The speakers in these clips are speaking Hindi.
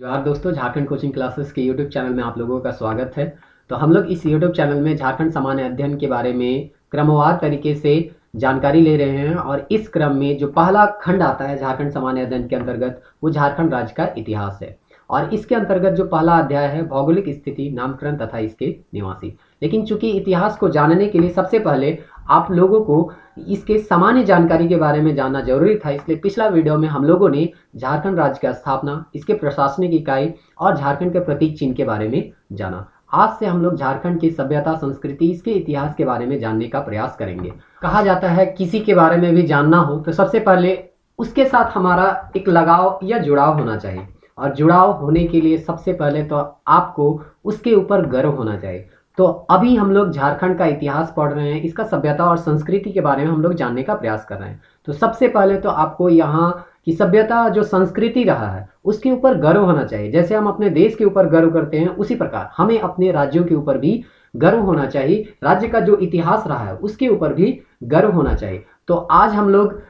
जोहार दोस्तों झारखंड कोचिंग क्लासेस के यूट्यूब चैनल में आप लोगों का स्वागत है। तो हम लोग इस यूट्यूब चैनल में झारखंड सामान्य अध्ययन के बारे में क्रमवार तरीके से जानकारी ले रहे हैं और इस क्रम में जो पहला खंड आता है झारखंड सामान्य अध्ययन के अंतर्गत, वो झारखंड राज्य का इतिहास है। और इसके अंतर्गत जो पहला अध्याय है, भौगोलिक स्थिति, नामकरण तथा इसके निवासी। लेकिन चूँकि इतिहास को जानने के लिए सबसे पहले आप लोगों को इसके सामान्य जानकारी के बारे में जानना ज़रूरी था, इसलिए पिछला वीडियो में हम लोगों ने झारखंड राज्य की स्थापना, इसके प्रशासनिक इकाई और झारखंड के प्रतीक चिन्ह के बारे में जाना। आज से हम लोग झारखंड की सभ्यता, संस्कृति, इसके इतिहास के बारे में जानने का प्रयास करेंगे। कहा जाता है, किसी के बारे में भी जानना हो तो सबसे पहले उसके साथ हमारा एक लगाव या जुड़ाव होना चाहिए। और जुड़ाव होने के लिए सबसे पहले तो आपको उसके ऊपर गर्व होना चाहिए। तो अभी हम लोग झारखंड का इतिहास पढ़ रहे हैं, इसका सभ्यता और संस्कृति के बारे में हम लोग जानने का प्रयास कर रहे हैं। तो सबसे पहले तो आपको यहाँ की सभ्यता, जो संस्कृति रहा है, उसके ऊपर गर्व होना चाहिए। जैसे हम अपने देश के ऊपर गर्व करते हैं, उसी प्रकार हमें अपने राज्यों के ऊपर भी गर्व होना चाहिए। राज्य का जो इतिहास रहा है, उसके ऊपर भी गर्व होना चाहिए। तो आज हम लोग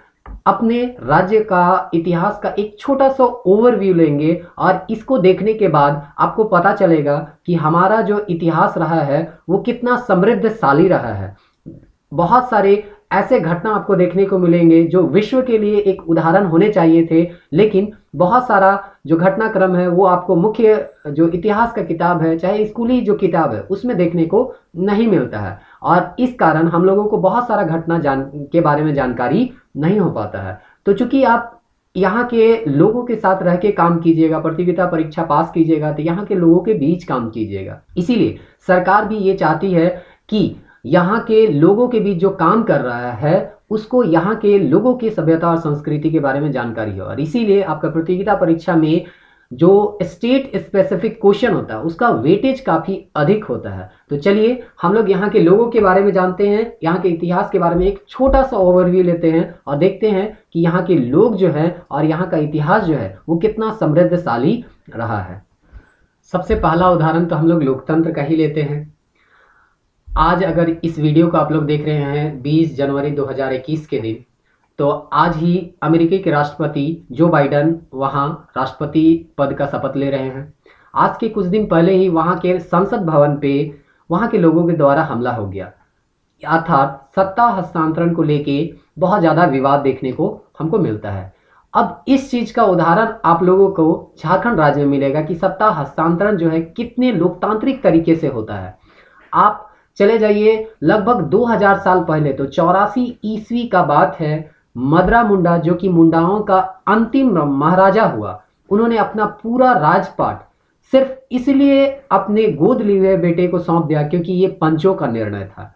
अपने राज्य का इतिहास का एक छोटा सा ओवरव्यू लेंगे और इसको देखने के बाद आपको पता चलेगा कि हमारा जो इतिहास रहा है, वो कितना समृद्धशाली रहा है। बहुत सारे ऐसे घटना आपको देखने को मिलेंगे जो विश्व के लिए एक उदाहरण होने चाहिए थे, लेकिन बहुत सारा जो घटनाक्रम है, वो आपको मुख्य जो इतिहास का किताब है, चाहे स्कूली जो किताब है, उसमें देखने को नहीं मिलता है। और इस कारण हम लोगों को बहुत सारा घटना जान, के बारे में जानकारी नहीं हो पाता है। तो चूँकि आप यहाँ के लोगों के साथ रह के काम कीजिएगा, प्रतियोगिता परीक्षा पास कीजिएगा तो यहाँ के लोगों के बीच काम कीजिएगा। इसीलिए सरकार भी ये चाहती है कि यहाँ के लोगों के बीच जो काम कर रहा है, उसको यहाँ के लोगों की सभ्यता और संस्कृति के बारे में जानकारी हो। और इसीलिए आपका प्रतियोगिता परीक्षा में जो स्टेट स्पेसिफिक क्वेश्चन होता है, उसका वेटेज काफ़ी अधिक होता है। तो चलिए, हम लोग यहाँ के लोगों के बारे में जानते हैं, यहाँ के इतिहास के बारे में एक छोटा सा ओवरव्यू लेते हैं और देखते हैं कि यहाँ के लोग जो है और यहाँ का इतिहास जो है, वो कितना समृद्धशाली रहा है। सबसे पहला उदाहरण तो हम लोग लोकतंत्र का ही लेते हैं। आज अगर इस वीडियो को आप लोग देख रहे हैं 20 जनवरी 2021 के दिन तो आज ही अमेरिकी के राष्ट्रपति जो बाइडन वहाँ राष्ट्रपति पद का शपथ ले रहे हैं। आज के कुछ दिन पहले ही वहाँ के संसद भवन पे वहाँ के लोगों के द्वारा हमला हो गया। अर्थात सत्ता हस्तांतरण को लेके बहुत ज़्यादा विवाद देखने को हमको मिलता है। अब इस चीज़ का उदाहरण आप लोगों को झारखंड राज्य में मिलेगा कि सत्ता हस्तांतरण जो है कितने लोकतांत्रिक तरीके से होता है। आप चले जाइए, लगभग 2000 साल पहले तो चौरासी ईस्वी का बात है मदरा मुंडा जो कि मुंडाओं का अंतिम महाराजा हुआ, उन्होंने अपना पूरा राजपाट सिर्फ़ इसलिए अपने गोद लिए हुए बेटे को सौंप दिया क्योंकि ये पंचों का निर्णय था।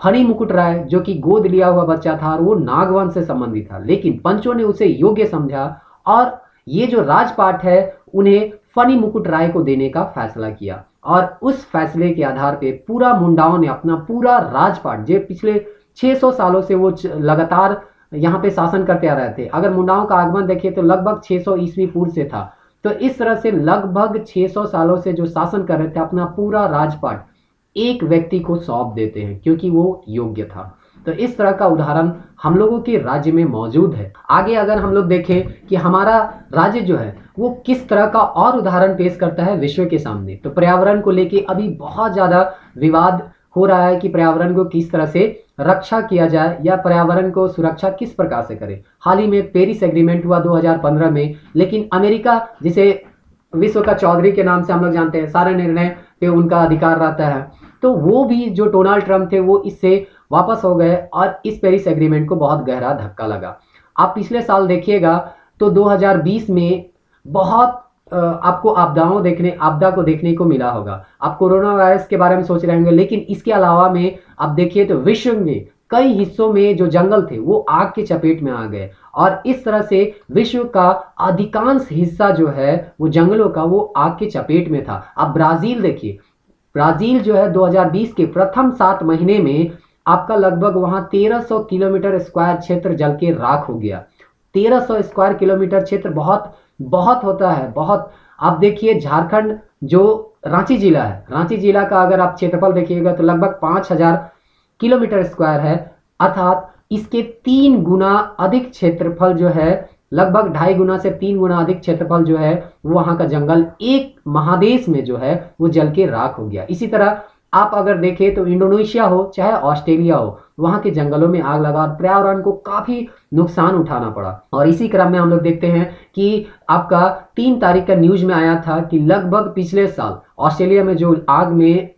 फणी मुकुट राय, जो कि गोद लिया हुआ बच्चा था, और वो नागवन से संबंधित था, लेकिन पंचों ने उसे योग्य समझा, और ये जो राजपाट है, उन्हें फणी मुकुट राय को देने का फैसला किया, और उस फैसले के आधार पे पूरा मुंडाओं ने अपना पूरा राजपाट, जो पिछले 600 सालों से वो लगातार यहाँ पे शासन करते आ रहे थे। अगर मुंडाओं का आगमन देखिए तो लगभग 600 सौ ईस्वी पूर्व से था। तो इस तरह से लगभग 600 सालों से जो शासन कर रहे थे, अपना पूरा राजपाट एक व्यक्ति को सौंप देते हैं, क्योंकि वो योग्य था। तो इस तरह का उदाहरण हम लोगों के राज्य में मौजूद है। आगे अगर हम लोग देखें कि हमारा राज्य जो है, वो किस तरह का और उदाहरण पेश करता है विश्व के सामने। तो पर्यावरण को लेके अभी बहुत ज़्यादा विवाद हो रहा है कि पर्यावरण को किस तरह से रक्षा किया जाए या पर्यावरण को सुरक्षा किस प्रकार से करें? हाल ही में पेरिस एग्रीमेंट हुआ 2015 में, लेकिन अमेरिका, जिसे विश्व का चौधरी के नाम से हम लोग जानते हैं, सारे निर्णय पे उनका अधिकार रहता है। तो वो भी जो डोनाल्ड ट्रंप थे, वो इससे वापस हो गए और इस पेरिस एग्रीमेंट को बहुत गहरा धक्का लगा। आप पिछले साल देखिएगा तो 2020 में बहुत आपको आपदाओं देखने, आपदा को देखने को मिला होगा। आप कोरोना वायरस के बारे में सोच रहे होंगे, लेकिन इसके अलावा में आप देखिए तो विश्व में कई हिस्सों में जो जंगल थे, वो आग के चपेट में आ गए। और इस तरह से विश्व का अधिकांश हिस्सा जो है, वो जंगलों का, वो आग के चपेट में था। अब ब्राज़ील देखिए। ब्राज़ील जो है 2020 के प्रथम सात महीने में आपका लगभग वहाँ 1300 किलोमीटर स्क्वायर क्षेत्र जल के राख हो गया। 1300 स्क्वायर किलोमीटर क्षेत्र बहुत बहुत होता है, बहुत। आप देखिए झारखंड जो रांची जिला है, रांची जिला का अगर आप क्षेत्रफल देखिएगा तो लगभग 5000 किलोमीटर स्क्वायर है। अर्थात इसके तीन गुना अधिक क्षेत्रफल जो है, लगभग ढाई गुना से तीन गुना अधिक क्षेत्रफल जो है, वो वहाँ का जंगल एक महादेश में जो है, वो जल के राख हो गया। इसी तरह आप अगर देखें तो इंडोनेशिया हो, चाहे ऑस्ट्रेलिया हो, वहाँ के जंगलों में आग लगा और पर्यावरण को काफ़ी नुकसान उठाना पड़ा। और इसी क्रम में हम लोग देखते हैं कि आपका तीन तारीख का न्यूज़ में आया था कि लगभग पिछले साल ऑस्ट्रेलिया में जो आग में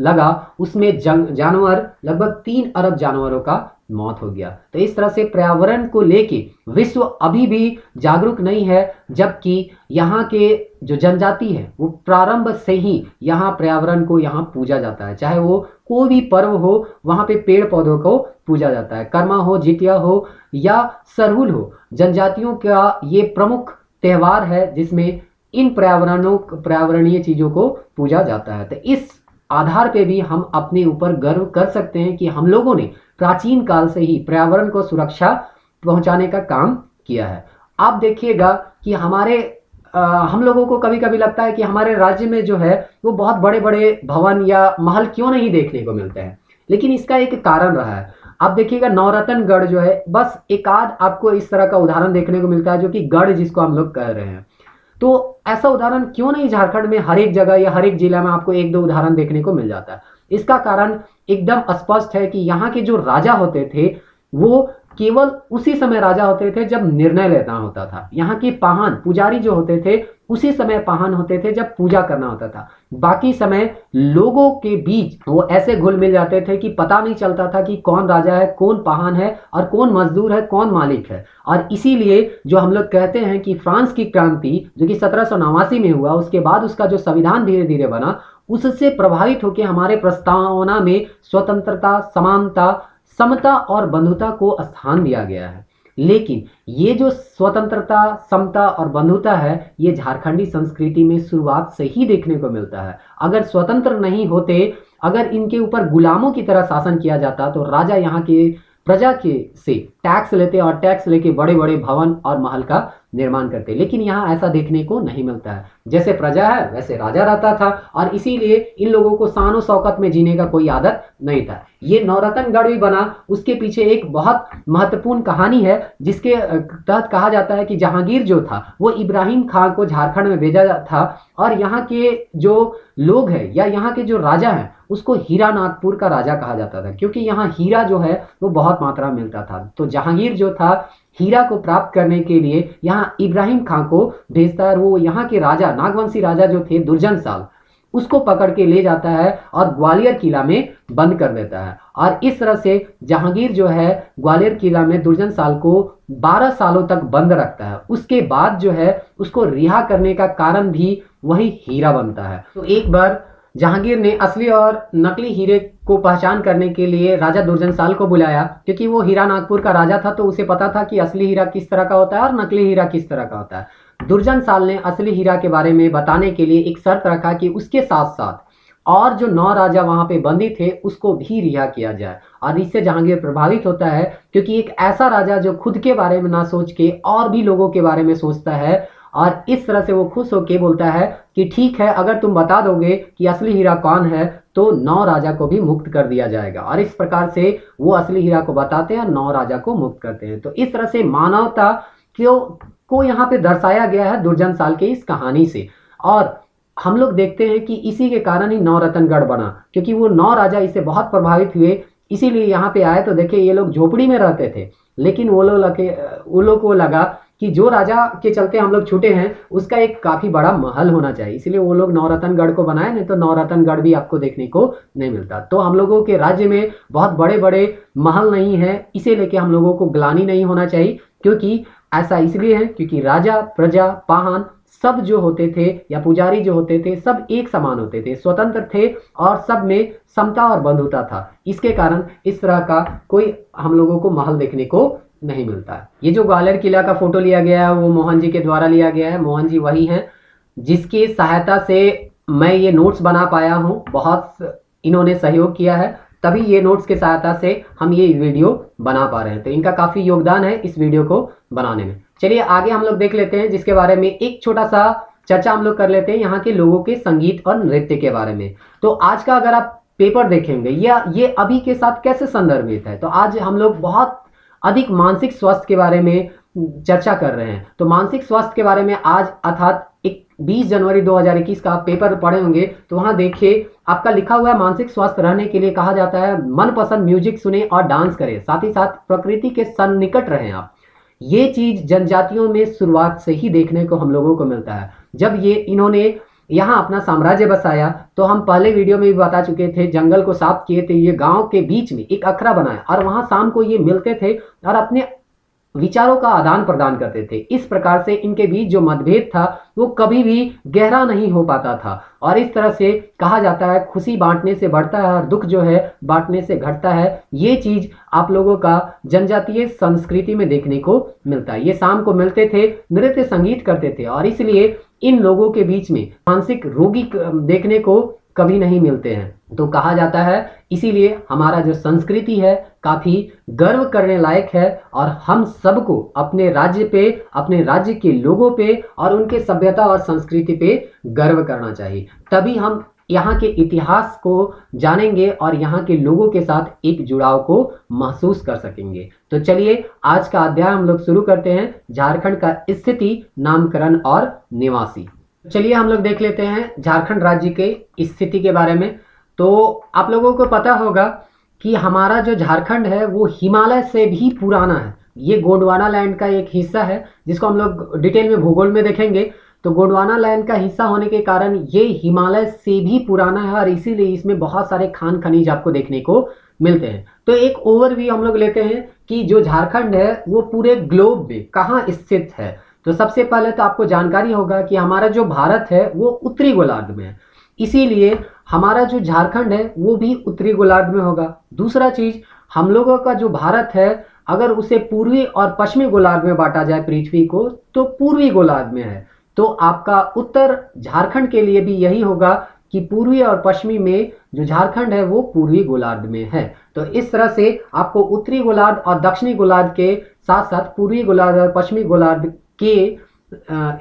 लगा, उसमें जंग, जानवर, लगभग तीन अरब जानवरों का मौत हो गया। तो इस तरह से पर्यावरण को लेके विश्व अभी भी जागरूक नहीं है, जबकि यहाँ के जो जनजाति है, वो प्रारंभ से ही यहाँ पर्यावरण को यहाँ पूजा जाता है। चाहे वो कोई भी पर्व हो, वहाँ पे पेड़ पौधों को पूजा जाता है। कर्मा हो, जितिया हो या सरहुल हो, जनजातियों का ये प्रमुख त्यौहार है, जिसमें इन पर्यावरणों, पर्यावरणीय चीज़ों को पूजा जाता है। तो इस आधार पे भी हम अपने ऊपर गर्व कर सकते हैं कि हम लोगों ने प्राचीन काल से ही पर्यावरण को सुरक्षा पहुँचाने का काम किया है। आप देखिएगा कि हमारे आ, हम लोगों को कभी कभी लगता है कि हमारे राज्य में जो है वो बहुत बड़े बड़े भवन या महल क्यों नहीं देखने को मिलते हैं? लेकिन इसका एक कारण रहा है। आप देखिएगा नवरत्नगढ़ जो है बस एक आध आपको इस तरह का उदाहरण देखने को मिलता है जो कि गढ़ जिसको हम लोग कह रहे हैं। तो ऐसा उदाहरण क्यों नहीं झारखंड में हर एक जगह या हर एक जिला में आपको एक दो उदाहरण देखने को मिल जाता है? इसका कारण एकदम स्पष्ट है कि यहाँ के जो राजा होते थे, वो केवल उसी समय राजा होते थे जब निर्णय लेना होता था। यहाँ के पाहन पुजारी जो होते थे उसी समय पाहन होते थे जब पूजा करना होता था। बाकी समय लोगों के बीच वो ऐसे घुल मिल जाते थे कि पता नहीं चलता था कि कौन राजा है, कौन पाहन है और कौन मजदूर है, कौन मालिक है। और इसीलिए जो हम लोग कहते हैं कि फ्रांस की क्रांति, जो कि सत्रह सौ नवासी में हुआ, उसके बाद उसका जो संविधान धीरे धीरे बना, उससे प्रभावित होकर हमारे प्रस्तावना में स्वतंत्रता, समानता, समता और बंधुता को स्थान दिया गया है। लेकिन ये जो स्वतंत्रता, समता और बंधुता है, ये झारखंडी संस्कृति में शुरुआत से ही देखने को मिलता है। अगर स्वतंत्र नहीं होते, अगर इनके ऊपर गुलामों की तरह शासन किया जाता तो राजा यहाँ के प्रजा के से टैक्स लेते और टैक्स लेके बड़े बड़े भवन और महल का निर्माण करते। लेकिन यहाँ ऐसा देखने को नहीं मिलता है। जैसे प्रजा है, वैसे राजा रहता था और इसीलिए इन लोगों को सानो शौकत में जीने का कोई आदत नहीं था। ये नवरत्नगढ़ भी बना, उसके पीछे एक बहुत महत्वपूर्ण कहानी है, जिसके तहत कहा जाता है कि जहांगीर जो था, वो इब्राहिम खान को झारखंड में भेजा था और यहाँ के जो लोग हैं या यहाँ के जो राजा हैं उसको हीरा नागपुर का राजा कहा जाता था, क्योंकि यहाँ हीरा जो है, वो बहुत मात्रा मिलता था। तो जहांगीर जो था, हीरा को प्राप्त करने के लिए यहाँ इब्राहिम खां को भेजता है वो यहाँ के राजा, नागवंशी राजा जो थे, दुर्जन साल, उसको पकड़ के ले जाता है और ग्वालियर किला में बंद कर देता है। और इस तरह से जहांगीर जो है, ग्वालियर किला में दुर्जन साल को 12 सालों तक बंद रखता है। उसके बाद जो है, उसको रिहा करने का कारण भी वही हीरा बनता है। तो एक बार जहांगीर ने असली और नकली हीरे को पहचान करने के लिए राजा दुर्जन साल को बुलाया, क्योंकि वो हीरा नागपुर का राजा था तो उसे पता था कि असली हीरा किस तरह का होता है और नकली हीरा किस तरह का होता है। दुर्जन साल ने असली हीरा के बारे में बताने के लिए एक शर्त रखा कि उसके साथ साथ और जो नौ राजा वहाँ पे बंदी थे, उसको भी रिहा किया जाए। और इससे जहांगीर प्रभावित होता है, क्योंकि एक ऐसा राजा जो खुद के बारे में ना सोच के और भी लोगों के बारे में सोचता है और इस तरह से वो खुश होकर बोलता है कि ठीक है, अगर तुम बता दोगे कि असली हीरा कौन है तो नौ राजा को भी मुक्त कर दिया जाएगा। और इस प्रकार से वो असली हीरा को बताते हैं नौ राजा को मुक्त करते हैं। तो इस तरह से मानवता क्यों, को यहाँ पे दर्शाया गया है दुर्जन साल के इस कहानी से। और हम लोग देखते हैं कि इसी के कारण ही नौ रतनगढ़ बना, क्योंकि वो नौ राजा इससे बहुत प्रभावित हुए। इसीलिए यहाँ पे आए तो देखे ये लोग झोपड़ी में रहते थे, लेकिन वो लोग लगे, वो लोग को लगा कि जो राजा के चलते हम लोग छूटे हैं, उसका एक काफ़ी बड़ा महल होना चाहिए। इसलिए वो लोग नवरत्नगढ़ को बनाए, नहीं तो नवरत्नगढ़ भी आपको देखने को नहीं मिलता। तो हम लोगों के राज्य में बहुत बड़े बड़े महल नहीं है, इसे लेके हम लोगों को ग्लानी नहीं होना चाहिए, क्योंकि ऐसा इसलिए है क्योंकि राजा, प्रजा पाहन सब जो होते थे या पुजारी जो होते थे, सब एक समान होते थे, स्वतंत्र थे और सब में समता और बंधुता था। इसके कारण इस तरह का कोई हम लोगों को महल देखने को नहीं मिलता है। ये जो ग्वालियर किला का फ़ोटो लिया गया है, वो मोहन जी के द्वारा लिया गया है। मोहन जी वही हैं, जिसकी सहायता से मैं ये नोट्स बना पाया हूँ। बहुत इन्होंने सहयोग किया है। तभी ये नोट्स की सहायता से हम ये वीडियो बना पा रहे हैं। तो इनका काफ़ी योगदान है इस वीडियो को बनाने में। चलिए, आगे हम लोग देख लेते हैं, जिसके बारे में एक छोटा सा चर्चा हम लोग कर लेते हैं यहाँ के लोगों के संगीत और नृत्य के बारे में। तो आज का अगर आप पेपर देखेंगे, या ये अभी के साथ कैसे संदर्भित है? तो आज हम लोग बहुत अधिक मानसिक स्वास्थ्य के बारे में चर्चा कर रहे हैं। तो मानसिक स्वास्थ्य के बारे में आज अर्थात एक 20 जनवरी 2021 का पेपर पढ़े होंगे तो वहाँ देखिए, आपका लिखा हुआ है मानसिक स्वास्थ्य रहने के लिए कहा जाता है, मनपसंद म्यूज़िक सुने और डांस करें, साथ ही साथ प्रकृति के सन्निकट रहें आप। ये चीज़ जनजातियों में शुरुआत से ही देखने को हम लोगों को मिलता है। जब ये इन्होंने यहाँ अपना साम्राज्य बसाया तो हम पहले वीडियो में भी बता चुके थे, जंगल को साफ़ किए थे, ये गाँव के बीच में एक अखरा बनाया, और वहाँ शाम को ये मिलते थे और अपने विचारों का आदान प्रदान करते थे। इस प्रकार से इनके बीच जो मतभेद था, वो कभी भी गहरा नहीं हो पाता था। और इस तरह से कहा जाता है, खुशी बांटने से बढ़ता है और दुख जो है, बांटने से घटता है। ये चीज़ आप लोगों का जनजातीय संस्कृति में देखने को मिलता है। ये शाम को मिलते थे, नृत्य संगीत करते थे और इसलिए इन लोगों के बीच में मानसिक रोगी देखने को कभी नहीं मिलते हैं। तो कहा जाता है, इसीलिए हमारा जो संस्कृति है काफ़ी गर्व करने लायक है और हम सबको अपने राज्य पे, अपने राज्य के लोगों पे और उनके सभ्यता और संस्कृति पे गर्व करना चाहिए। तभी हम यहाँ के इतिहास को जानेंगे और यहाँ के लोगों के साथ एक जुड़ाव को महसूस कर सकेंगे। तो चलिए, आज का अध्याय हम लोग शुरू करते हैं। झारखंड का स्थिति, नामकरण और निवासी। चलिए हम लोग देख लेते हैं झारखंड राज्य के स्थिति के बारे में। तो आप लोगों को पता होगा कि हमारा जो झारखंड है, वो हिमालय से भी पुराना है। ये गोंडवाना लैंड का एक हिस्सा है, जिसको हम लोग डिटेल में भूगोल में देखेंगे। तो गोंडवाना लैंड का हिस्सा होने के कारण ये हिमालय से भी पुराना है और इसीलिए इसमें बहुत सारे खान खनिज आपको देखने को मिलते हैं। तो एक ओवरव्यू हम लोग लेते हैं कि जो झारखंड है, वो पूरे ग्लोब में कहाँ स्थित है। तो सबसे पहले तो आपको जानकारी होगा कि हमारा जो भारत है, वो उत्तरी गोलार्ध में है। इसीलिए हमारा जो झारखंड है, वो भी उत्तरी गोलार्ध में होगा। दूसरा चीज़, हम लोगों का जो भारत है, अगर उसे पूर्वी और पश्चिमी गोलार्ध में बांटा जाए पृथ्वी को तो पूर्वी गोलार्ध में है। तो आपका उत्तर झारखंड के लिए भी यही होगा कि पूर्वी और पश्चिमी में जो झारखंड है, वो पूर्वी गोलार्ध में है। तो इस तरह से आपको उत्तरी गोलार्ध और दक्षिणी गोलार्ध के साथ साथ पूर्वी गोलार्ध और पश्चिमी गोलार्ध के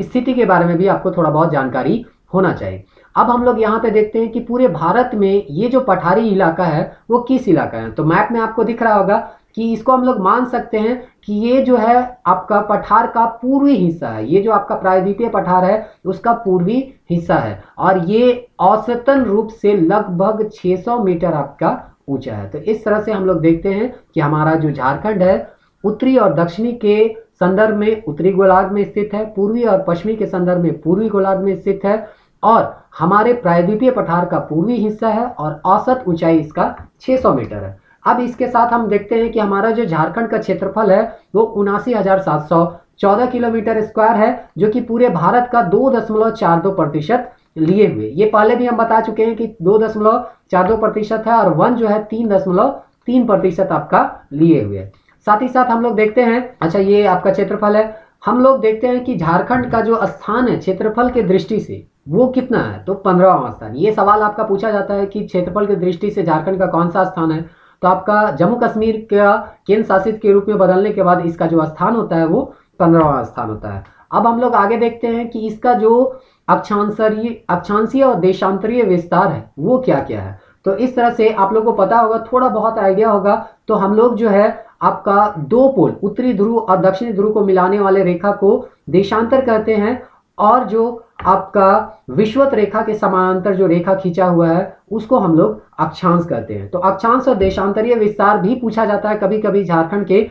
स्थिति के बारे में भी आपको थोड़ा बहुत जानकारी होना चाहिए। अब हम लोग यहाँ पे देखते हैं कि पूरे भारत में ये जो पठारी इलाका है, वो किस इलाका है? तो मैप में आपको दिख रहा होगा कि इसको हम लोग मान सकते हैं कि ये जो है आपका पठार का पूर्वी हिस्सा है। ये जो आपका प्रायद्वीपीय पठार है, उसका पूर्वी हिस्सा है। और ये औसतन रूप से लगभग 600 मीटर आपका ऊँचा है। तो इस तरह से हम लोग देखते हैं कि हमारा जो झारखंड है, उत्तरी और दक्षिणी के संदर्भ में उत्तरी गोलार्ध में स्थित है, पूर्वी और पश्चिमी के संदर्भ में पूर्वी गोलार्ध में स्थित है, और हमारे प्रायद्वीपीय पठार का पूर्वी हिस्सा है और औसत ऊंचाई इसका 600 मीटर है। अब इसके साथ हम देखते हैं कि हमारा जो झारखंड का क्षेत्रफल है, वो उनासी हज़ार सात सौ चौदह किलोमीटर स्क्वायर है, जो कि पूरे भारत का दो दशमलव चार दो प्रतिशत लिए हुए। ये पहले भी हम बता चुके हैं कि दो दशमलव चार दो प्रतिशत है और वन जो है तीन दशमलव तीन प्रतिशत आपका लिए हुए। साथ ही साथ हम लोग देखते हैं अच्छा ये आपका क्षेत्रफल है, हम लोग देखते हैं कि झारखंड का जो स्थान है क्षेत्रफल के दृष्टि से, वो कितना है? तो पंद्रहवा स्थान। ये सवाल आपका पूछा जाता है कि क्षेत्रफल की दृष्टि से झारखंड का कौन सा स्थान है? तो आपका जम्मू कश्मीर का केंद्र शासित के रूप में बदलने के बाद इसका जो स्थान होता है, वो पंद्रहवा स्थान होता है। अब हम लोग आगे देखते हैं कि इसका जो अक्षांशरीय, अक्षांशीय और देशांतरीय विस्तार है, वो क्या क्या है। तो इस तरह से आप लोग को पता होगा, थोड़ा बहुत आइडिया होगा। तो हम लोग जो है, आपका दो पोल, उत्तरी ध्रुव और दक्षिणी ध्रुव को मिलाने वाले रेखा को देशांतर कहते हैं और जो आपका विश्वत रेखा के समानांतर जो रेखा खींचा हुआ है, उसको हम लोग अक्षांश कहते हैं। तो अक्षांश और देशांतरीय विस्तार भी पूछा जाता है कभी कभी झारखंड के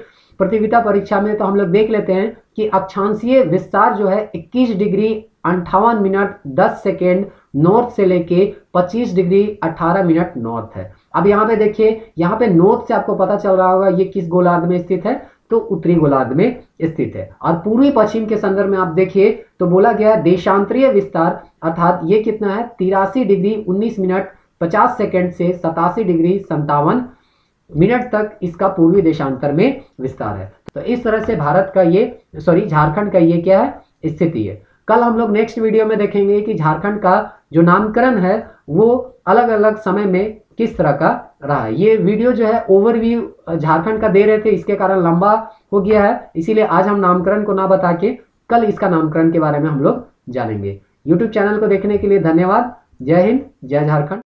प्रतियोगिता परीक्षा में। तो हम लोग देख लेते हैं कि अक्षांशीय विस्तार जो है 21 डिग्री अंठावन मिनट 10 सेकेंड नॉर्थ से लेके 25 डिग्री 18 मिनट नॉर्थ है। अब यहाँ पे देखिए, यहाँ पे नॉर्थ से आपको पता चल रहा होगा, ये किस गोलार्ध में स्थित है? तो उत्तरी गोलार्ध में स्थित है। और पूर्वी पश्चिम के संदर्भ में आप देखिए तो बोला गया है देशांतरीय विस्तार, अर्थात ये कितना है? तिरासी डिग्री 19 मिनट 50 सेकेंड से सतासी डिग्री संतावन मिनट तक इसका पूर्वी देशांतर में विस्तार है। तो इस तरह से भारत का ये, सॉरी, झारखंड का ये क्या है? स्थिति है। कल हम लोग नेक्स्ट वीडियो में देखेंगे कि झारखंड का जो नामकरण है, वो अलग अलग समय में किस तरह का रहा है? ये वीडियो जो है ओवरव्यू झारखंड का दे रहे थे, इसके कारण लंबा हो गया है। इसीलिए आज हम नामकरण को ना बता के कल इसका नामकरण के बारे में हम लोग जानेंगे। यूट्यूब चैनल को देखने के लिए धन्यवाद। जय हिंद, जय झारखंड।